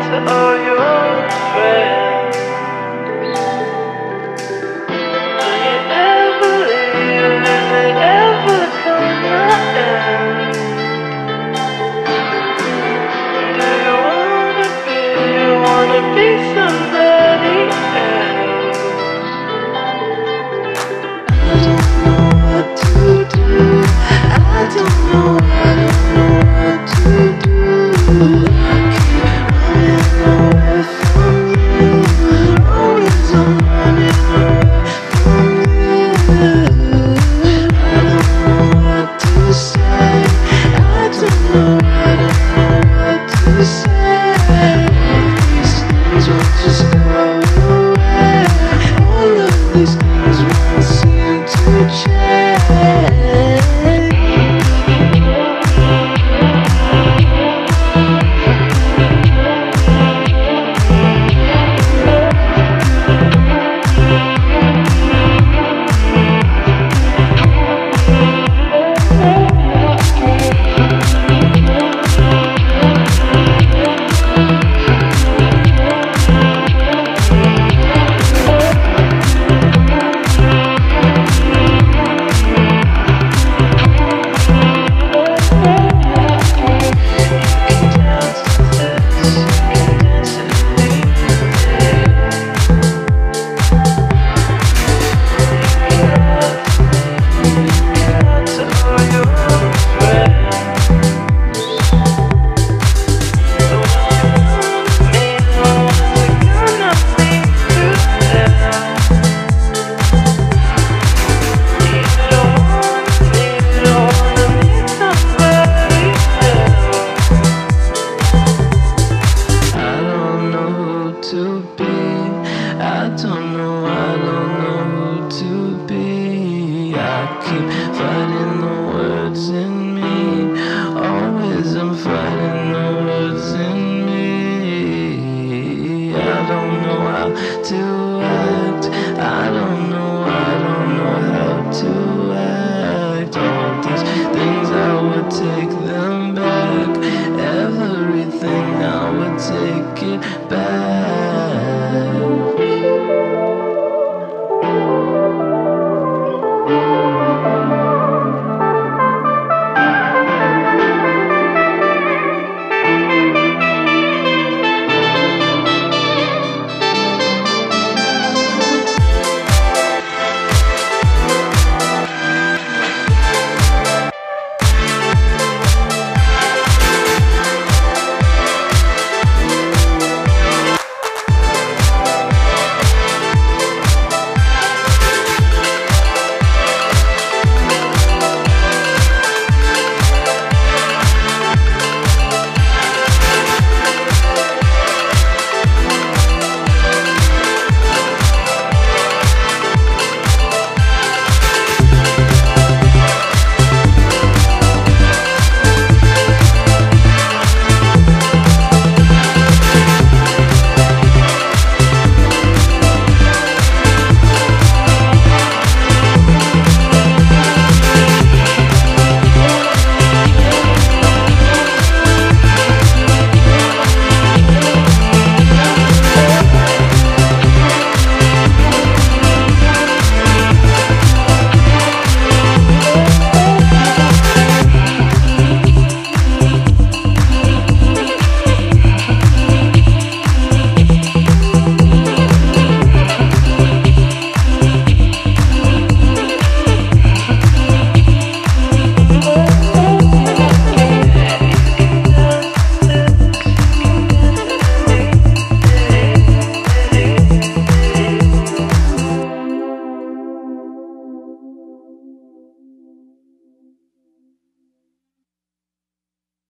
to all your friends. Keep